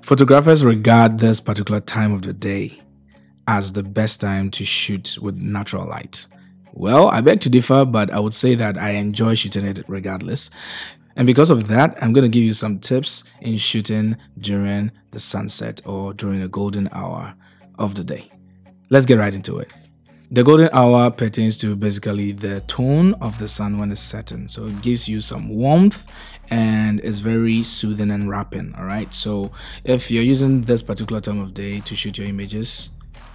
Photographers regard this particular time of the day as the best time to shoot with natural light. Well, I beg to differ, but I would say that I enjoy shooting it regardless. And because of that, I'm going to give you some tips in shooting during the sunset or during the golden hour of the day. Let's get right into it. The golden hour pertains to basically the tone of the sun when it's setting. So it gives you some warmth and is very soothing and wrapping. All right. So if you're using this particular time of day to shoot your images,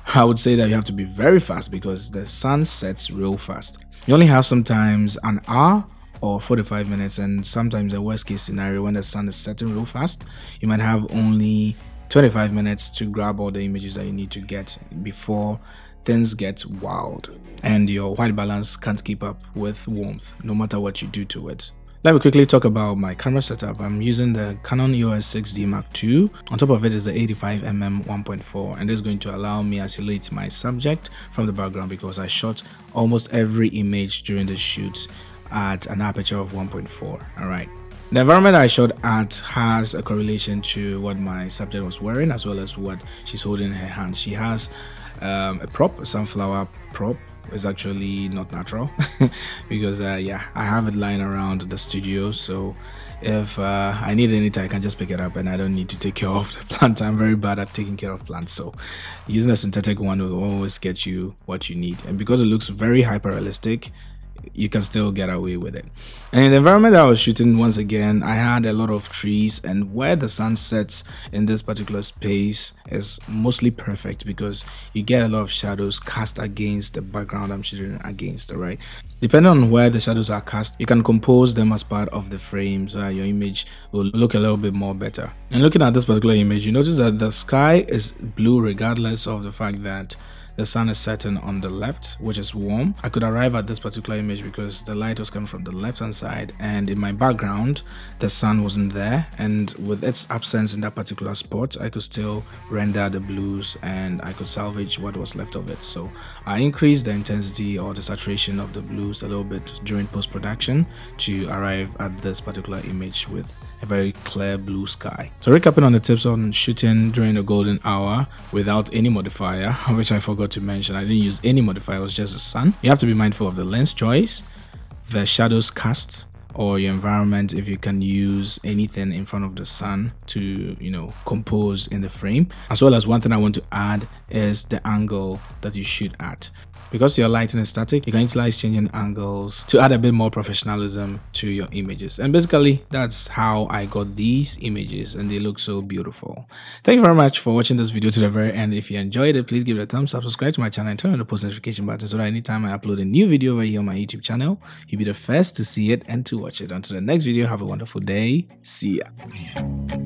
I would say that you have to be very fast because the sun sets real fast. You only have sometimes an hour or 45 minutes and sometimes the worst case scenario when the sun is setting real fast you might have only 25 minutes to grab all the images that you need to get before things get wild and your white balance can't keep up with warmth no matter what you do to it let me quickly talk about my camera setup. I'm using the Canon EOS 6D Mark II. On top of it is the 85mm 1.4 and this is going to allow me to isolate my subject from the background because I shot almost every image during the shoot at an aperture of 1.4 all right the environment I shot at has a correlation to what my subject was wearing as well as what she's holding in her hand. She has um, a prop, a sunflower prop. It's actually not natural because, uh, yeah, I have it lying around the studio. So if uh, I need anything, I can just pick it up and I don't need to take care of the plant. I'm very bad at taking care of plants. So using a synthetic one will always get you what you need. And because it looks very hyper realistic, you can still get away with it. And in the environment I was shooting, once again, I had a lot of trees, and where the sun sets in this particular space is mostly perfect because you get a lot of shadows cast against the background I'm shooting against, right? Depending on where the shadows are cast, you can compose them as part of the frame so your image will look a little bit more better. And looking at this particular image, you notice that the sky is blue regardless of the fact that the sun is setting on the left which is warm. I could arrive at this particular image because the light was coming from the left hand side and in my background the sun wasn't there. And with its absence in that particular spot i could still render the blues and i could salvage what was left of it. So i increased the intensity or the saturation of the blues a little bit during post-production to arrive at this particular image with a very clear blue sky. So recapping on the tips on shooting during the golden hour without any modifier, which I forgot to mention, I didn't use any modifier, it was just the sun. You have to be mindful of the lens choice, the shadows cast, or your environment if you can use anything in front of the sun to you know compose in the frame as well as one thing i want to add is the angle that you shoot at because your lighting is static, you can utilize changing angles to add a bit more professionalism to your images. And basically, that's how I got these images and they look so beautiful. Thank you very much for watching this video to the very end. If you enjoyed it, please give it a thumbs up, subscribe to my channel and turn on the post notification button so that anytime I upload a new video over here on my YouTube channel, you'll be the first to see it and to watch it. Until the next video, have a wonderful day. See ya.